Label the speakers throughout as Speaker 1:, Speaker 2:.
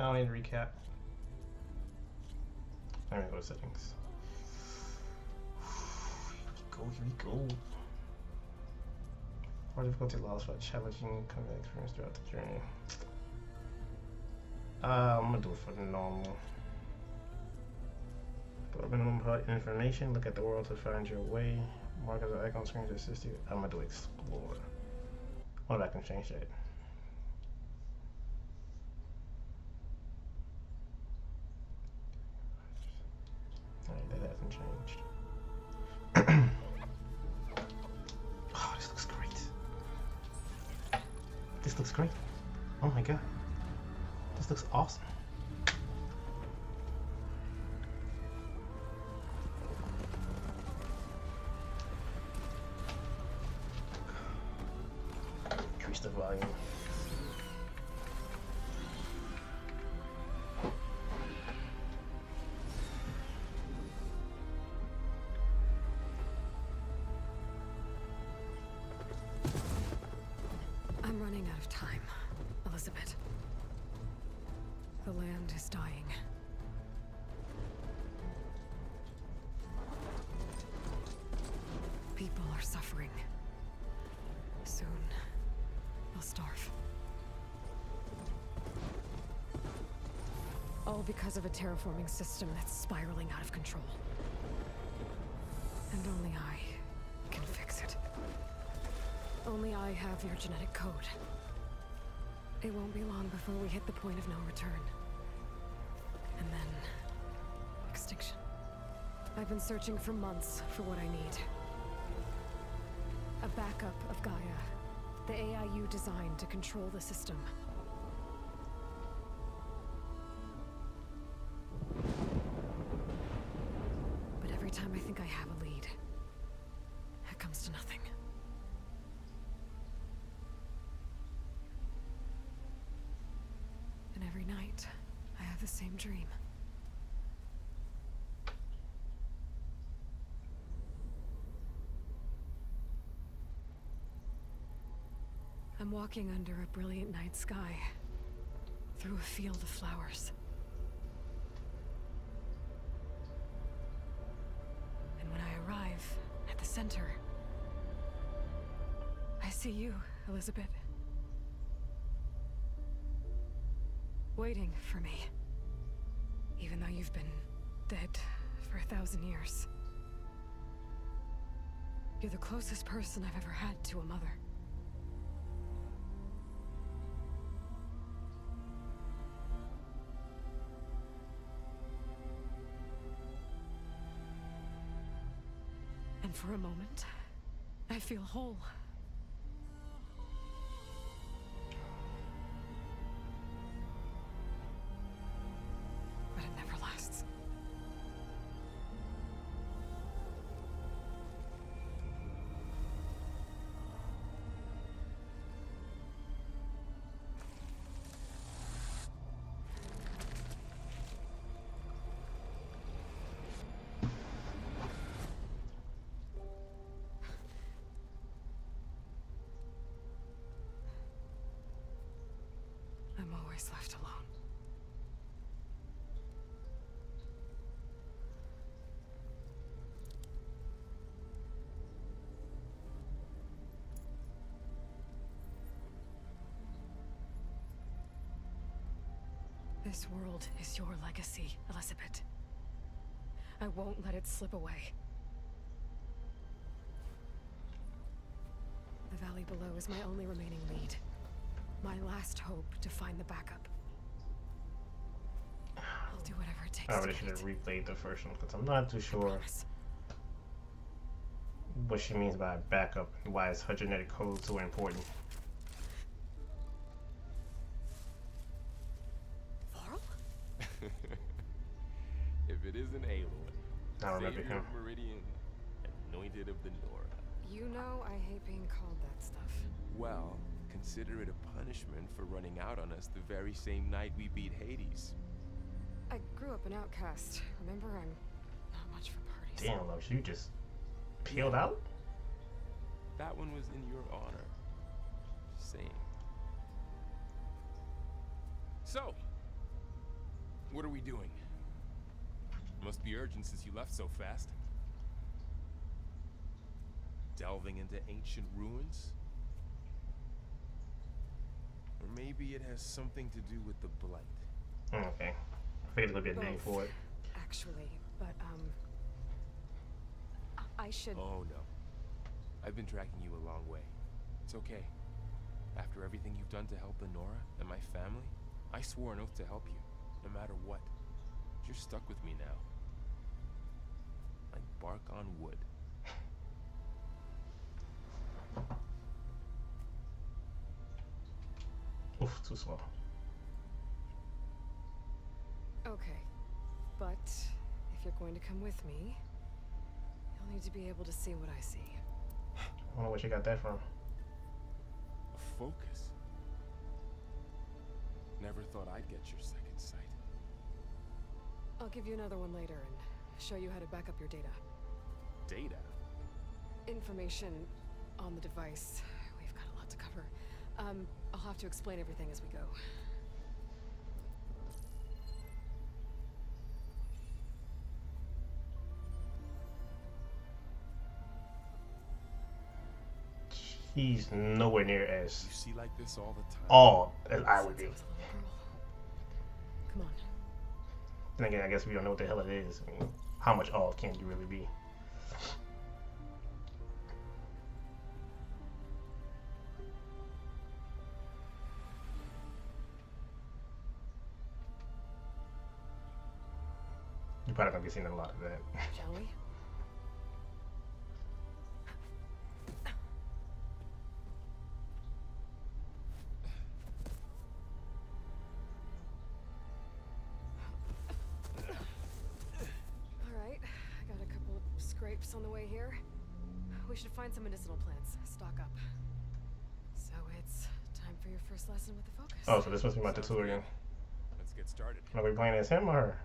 Speaker 1: Now I need to recap. I'm gonna go to settings. Here we go, here we go. More difficulty allows for a challenging combat experience throughout the journey. Uh, I'm gonna do it for the normal. To minimum information, look at the world to find your way. Markers or icon screens to assist you. I'm gonna do explore. What if I can change that? Alright, that hasn't changed. oh, this looks great. This looks great. Oh my god. This looks awesome. Elisabet. The
Speaker 2: land is dying. People are suffering. Soon, they'll starve. All because of a terraforming system that's spiraling out of control. And only I can fix it. Only I have your genetic code. It won't be long before we hit the point of no return. And then... extinction. I've been searching for months for what I need. A backup of Gaia. The AIU designed to control the system. I'm walking under a brilliant night sky, through a field of flowers. And when I arrive at the center, I see you, Elisabet. waiting for me. Even though you've been dead for a thousand years. You're the closest person I've ever had to a mother. For a moment, I feel whole. Always left alone. This world is your legacy, Elisabet. I won't let it slip away. The valley below is my only remaining lead. My last hope to find the backup. I'll do whatever it takes
Speaker 1: I
Speaker 2: to
Speaker 1: really should have replayed the first one because I'm not too sure what she means by backup and why is her genetic code so important.
Speaker 2: Varl?
Speaker 3: if it isn't Aloy,
Speaker 1: I remember
Speaker 3: Savior
Speaker 1: him.
Speaker 3: of Meridian, anointed of the Nora.
Speaker 2: You know I hate being called that stuff.
Speaker 3: Well, consider it a punishment for running out on us the very same night we beat Hades.
Speaker 2: I grew up an outcast. Remember, I'm not much for parties.
Speaker 1: Damn, Lois, you just peeled out?
Speaker 3: That one was in your honor. Just saying. So, What are we doing? Must be urgent since you left so fast. Delving into ancient ruins? Or maybe it has something to do with the Blight.
Speaker 1: Okay. I figured there'd be a name for it.
Speaker 2: Actually, but um, I- I should.
Speaker 3: Oh no. I've been tracking you a long way. It's okay. After everything you've done to help the Nora and my family, I swore an oath to help you, no matter what. You're stuck with me now. Like bark on wood.
Speaker 1: Oof, too slow.
Speaker 2: Okay, but if you're going to come with me, you'll need to be able to see what I see.
Speaker 1: I don't know where you got that from.
Speaker 3: A focus. Never thought I'd get your second sight.
Speaker 2: I'll give you another one later and show you how to back up your data.
Speaker 3: Data?
Speaker 2: Information on the device. We've got a lot to cover. Um, I'll have to explain everything as we go.
Speaker 1: He's nowhere near as
Speaker 3: You see like this all the time.
Speaker 1: all as I would
Speaker 2: Since
Speaker 1: be.
Speaker 2: was a little girl. Come on.
Speaker 1: Then again, I guess we don't know what the hell it is. I mean, how much all can you really be? Probably gonna be seeing a lot of that.
Speaker 2: Shall we? All right, I got a couple of scrapes on the way here. We should find some medicinal plants. Stock up. So it's time for your first lesson with the focus.
Speaker 1: Oh, so this must be my
Speaker 3: Sounds
Speaker 1: tutorial.
Speaker 3: good. Let's get started.
Speaker 1: Are we playing as him or her?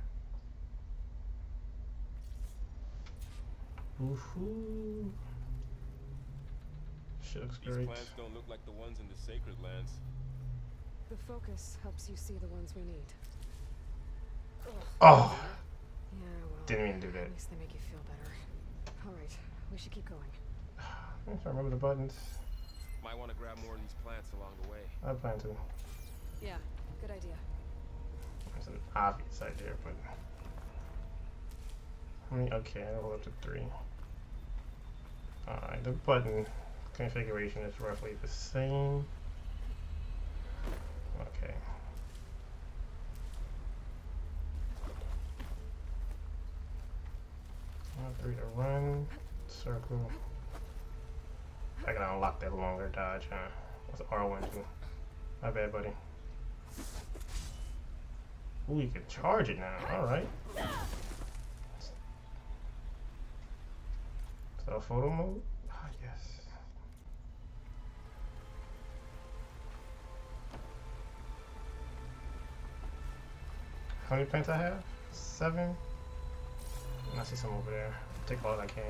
Speaker 1: Woohoo. Shit looks
Speaker 3: These
Speaker 1: great.
Speaker 3: plants don't look like the ones in the sacred lands.
Speaker 2: The focus helps you see the ones we need.
Speaker 1: Oh,
Speaker 2: Yeah, well.
Speaker 1: didn't mean to do that.
Speaker 2: At least they make you feel better. All right, we should keep going.
Speaker 1: I'm trying to remember the buttons.
Speaker 3: Might want to grab more of these plants along the way.
Speaker 1: I plan to.
Speaker 2: Yeah, good idea.
Speaker 1: There's an obvious idea, but. I okay, I'll hold up to three. Alright, the button configuration is roughly the same. Okay. Three to run, circle. I can unlock that longer dodge, huh? What's R1 too? My bad, buddy. Ooh, you can charge it now. Alright. So photo mode? Ah, yes. How many plants I have? Seven? And I see some over there. Take all I can.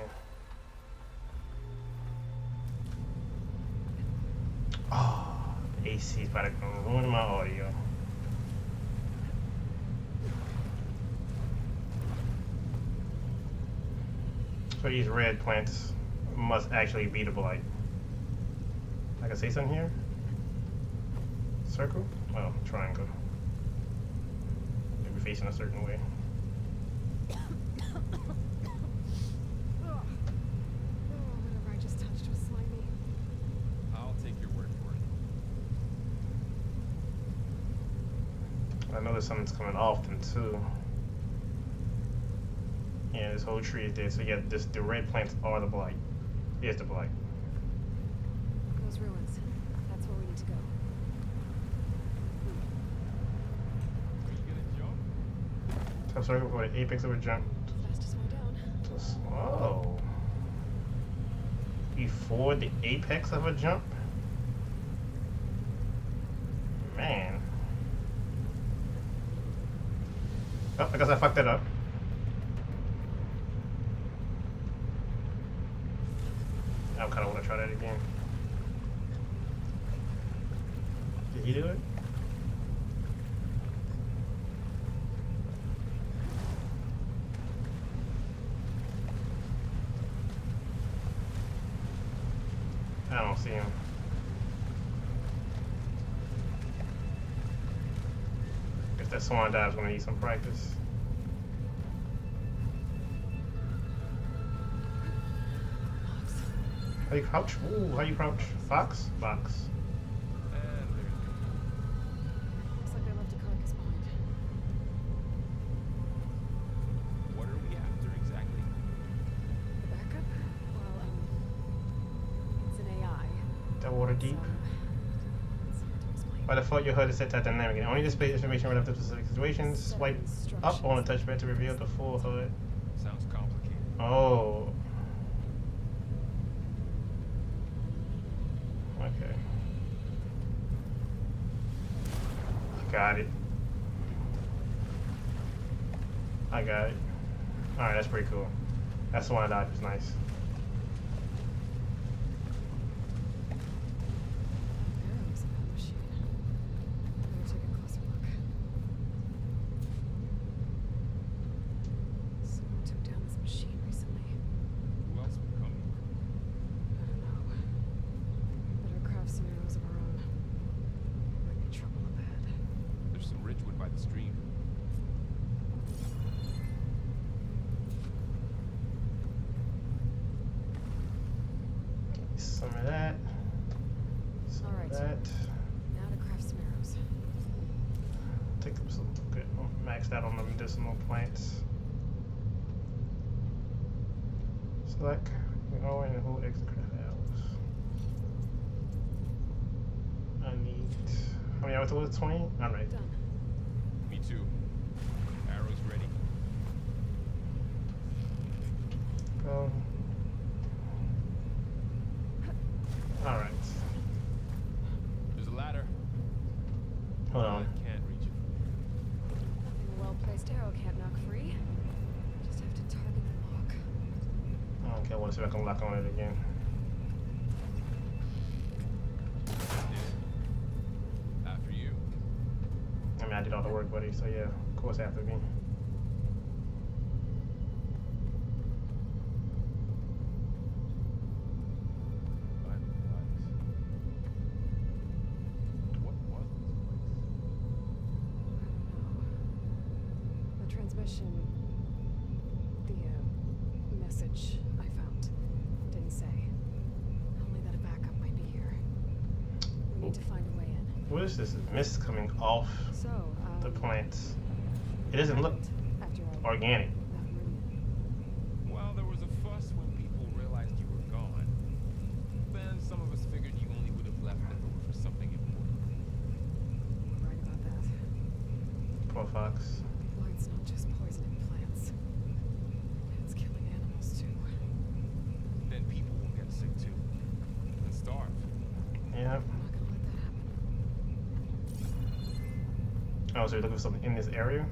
Speaker 1: Oh, AC is about to ruin my audio. So these red plants must actually be the blight. I can say something here? Circle? Well, triangle. Maybe facing a certain way.
Speaker 2: Oh, I just touched was slimy.
Speaker 3: I'll take your word for it.
Speaker 1: I know there's something's coming often too. Yeah, this whole tree is dead. So yeah, this the red plants are the blight. Is the blight.
Speaker 2: Those ruins. That's where we need to go.
Speaker 3: Are you gonna jump?
Speaker 1: Top circle for the apex of a jump.
Speaker 2: Fastest way down.
Speaker 1: Slow. Before the apex of a jump? Man. Oh, I guess I fucked that up. I kind of want to try that again. Did he do it? I don't see him. If that swan dive's gonna need some practice. How you crouch? Ooh, how you crouch? Fox? Fox. By default, your HUD is set to dynamic. It only display information relative to specific situations. Swipe up on the touchpad to reveal the full HUD.
Speaker 3: Sounds complicated.
Speaker 1: Oh. that's
Speaker 2: why that
Speaker 1: is nice. like we're all in the whole extra hours. I need. How many hours was 20? Alright.
Speaker 3: Me too. Arrows ready.
Speaker 1: Um. see if I can lock on it again.
Speaker 3: After you.
Speaker 1: I mean, I did all the work, buddy, so yeah, of course after me.
Speaker 2: The transmission, the uh, message. to find a way in.
Speaker 1: What is this mist coming off
Speaker 2: so, um,
Speaker 1: the plants? It doesn't look organic. Oh, so you're looking for something in this area?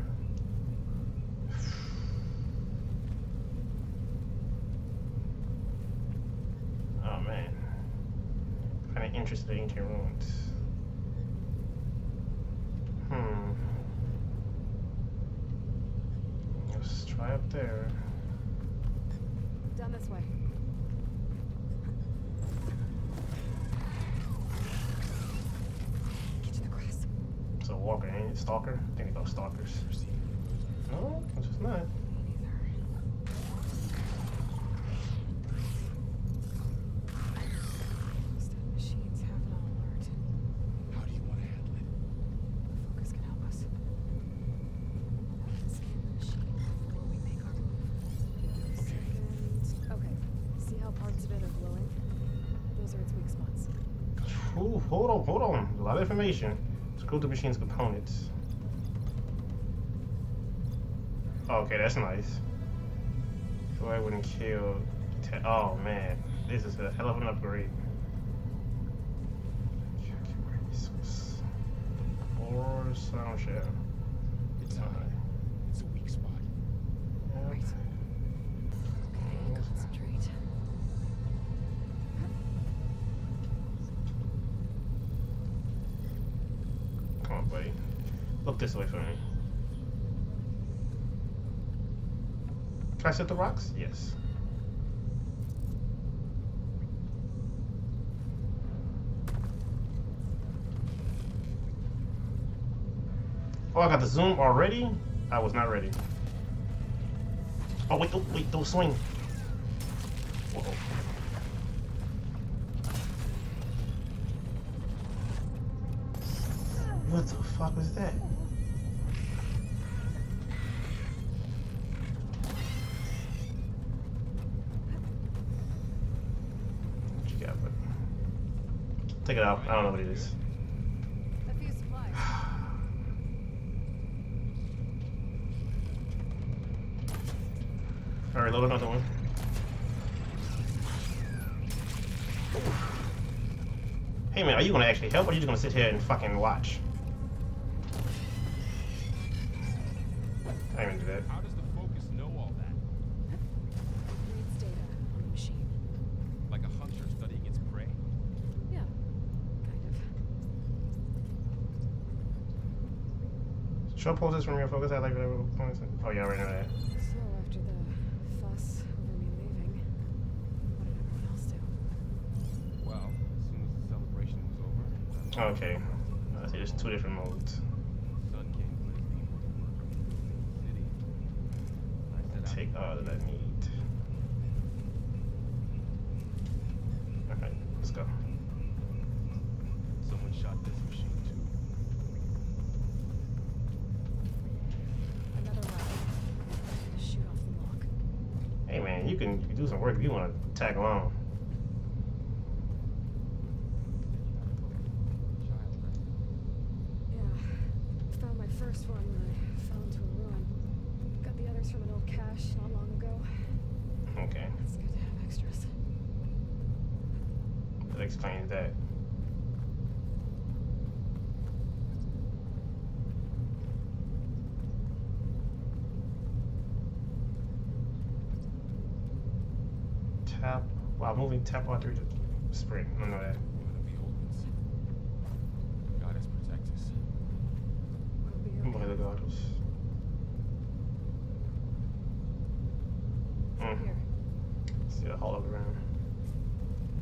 Speaker 1: Oh man. Kind of interesting ancient ruins. hold on, hold on. A lot of information. Screw the machine's components. Oh, okay, that's nice. So I wouldn't kill. oh man, this is a hell of an upgrade. Or sound shell. Wait. Look this way for me. Can I set the rocks? Yes. Oh, I got the zoom already? I was not ready. Oh, wait, oh, wait, don't swing. Whoa. What the fuck was that? What you got, bud? Take it out. I don't know what it is.
Speaker 2: A few supplies.
Speaker 1: Alright, load another one. Hey man, are you gonna actually help or are you just gonna sit here and fucking watch? I didn't do that.
Speaker 3: How does the Focus know all that?
Speaker 2: Reads data on the machine.
Speaker 3: Like a hunter studying its prey?
Speaker 2: Yeah, kind of.
Speaker 1: Show poses from your focus. I like whatever points. Oh, yeah, I already know that.
Speaker 2: So after the fuss over me leaving, what did everyone else do?
Speaker 3: Well, as soon as the celebration was over, oh,
Speaker 1: Okay. I see there's two different modes.
Speaker 3: sun came blazing into
Speaker 1: tag along.
Speaker 2: Yeah. Found my first one when I fell into a ruin. Got the others from an old cache not long ago.
Speaker 1: Okay,
Speaker 2: It's good to have extras.
Speaker 1: that explains that. Tap, while moving tap R3 to sprint. I don't know that.
Speaker 3: One of the old ones. God has protect us.
Speaker 2: We'll be
Speaker 1: Boy,
Speaker 2: okay.
Speaker 1: the goggles.
Speaker 2: Through
Speaker 1: Mm. See the hologram.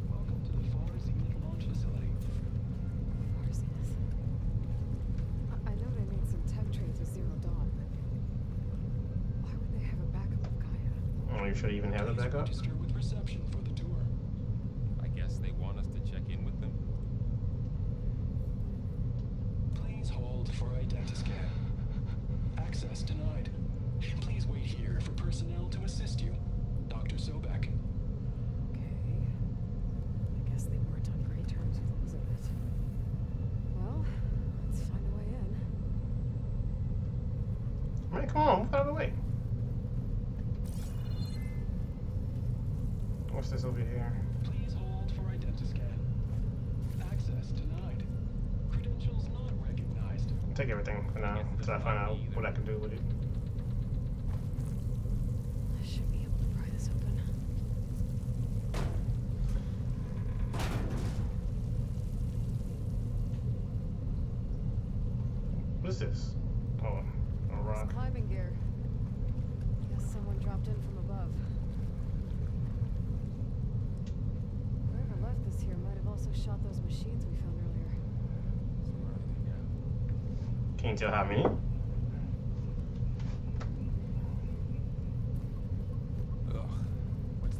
Speaker 4: Welcome to the Far launch facility.
Speaker 2: Far I, I know they made some tech trades with Zero Dawn, but why would they have a backup of Gaia?
Speaker 1: Oh, you should even have the
Speaker 4: Please
Speaker 1: backup.
Speaker 4: Reception for the tour.
Speaker 3: I guess they want us to check in with them.
Speaker 4: Please hold for identiscan. Access denied. Please wait here for personnel to assist you. Dr. Sobeck.
Speaker 2: Okay. I guess they weren't on great terms with Elisabet. Well, let's find a way in.
Speaker 1: Man, come on, move out of the way. What's this over here?
Speaker 4: Please hold for identiscan. Access denied. Credentials not recognized.
Speaker 1: I'll take everything for now until I find out what I can do with it.
Speaker 2: I should be able to pry this open.
Speaker 1: What is this? Oh, a
Speaker 2: It's
Speaker 1: rock.
Speaker 2: climbing gear. Guess someone dropped in from above. Whoever left this here might have also shot those machines we found earlier.
Speaker 3: So where are they now?
Speaker 1: Can you tell how many?
Speaker 3: Ugh. What's that stench?
Speaker 2: Entire camp. Wiped out. They must have come here to delve for scrap.
Speaker 3: Acid. That explains the smell. And it looks like something big came in from above.
Speaker 2: Crashed right through the camp. And
Speaker 1: it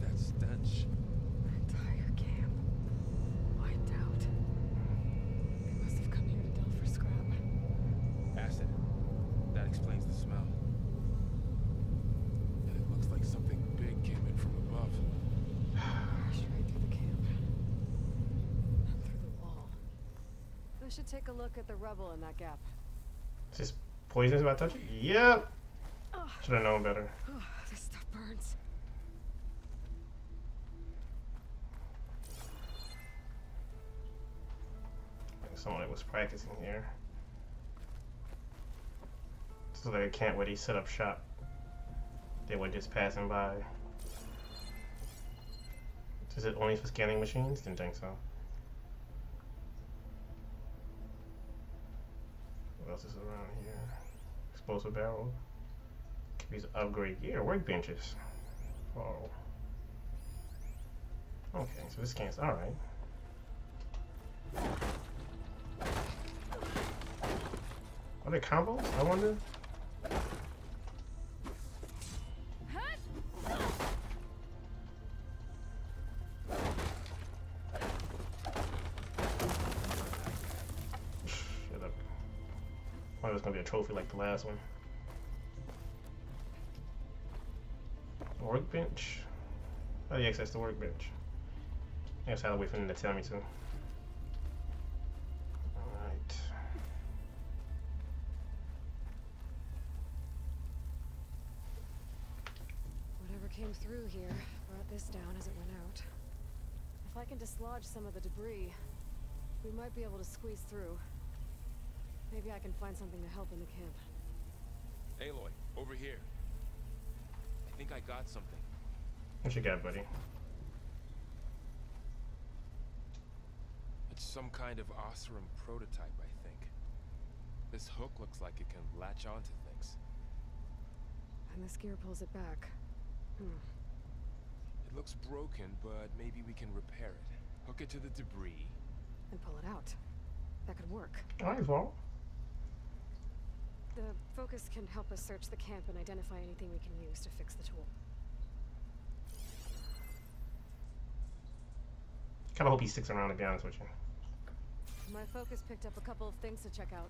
Speaker 3: That stench?
Speaker 2: Entire camp wiped out. They must have come here to dump for scrap.
Speaker 3: Acid. That explains the smell. It looks like something big came in from above.
Speaker 2: Straight through the camp. Through the wall. We should take a look at the rubble in that gap.
Speaker 1: Is this poisonous I touch? Yep. Ah.
Speaker 2: Ugh.
Speaker 1: Should have known better.
Speaker 2: Oh, this stuff burns.
Speaker 1: Like someone that was practicing here. So they can't where they set up shop. They were just passing by. Is it only for scanning machines? Didn't think so. Around here? Explosive barrel. These upgrade gear, workbenches. Oh. Okay, so this can't. Alright. Are they combos? I wonder. Trophy like the last one? Workbench? Oh, yeah, access the workbench. I had to wait for them to tell me to. Alright.
Speaker 2: Whatever came through here brought this down as it went out. If I can dislodge some of the debris, we might be able to squeeze through. Maybe I can find something to help in the camp.
Speaker 3: Aloy, over here. I think I got something.
Speaker 1: What you got, buddy?
Speaker 3: It's some kind of Oseram prototype, I think. This hook looks like it can latch onto things.
Speaker 2: And this gear pulls it back. Hmm.
Speaker 3: It looks broken, but maybe we can repair it. Hook it to the debris.
Speaker 2: And pull it out. That could work.
Speaker 1: Alright, well.
Speaker 2: The focus can help us search the camp and identify anything we can use to fix the tool.
Speaker 1: Kinda hope he sticks around to be honest with you.
Speaker 2: My focus picked up a couple of things to check out.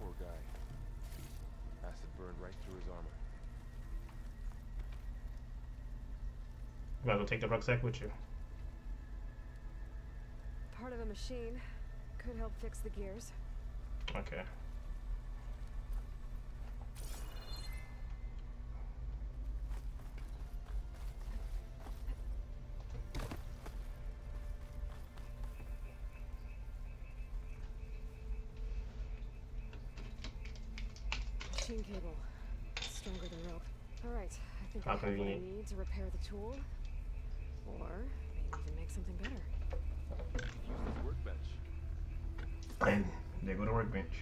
Speaker 3: Poor guy. Acid burned right through his armor.
Speaker 1: You might as well take the rucksack with you.
Speaker 2: Part of a machine. Could help fix the gears.
Speaker 1: Okay.
Speaker 2: Machine cable. Stronger than rope. Alright, I think
Speaker 1: How
Speaker 2: I have what I need to repair the tool. Or maybe even make something better.
Speaker 3: Workbench.
Speaker 1: And there go to workbench.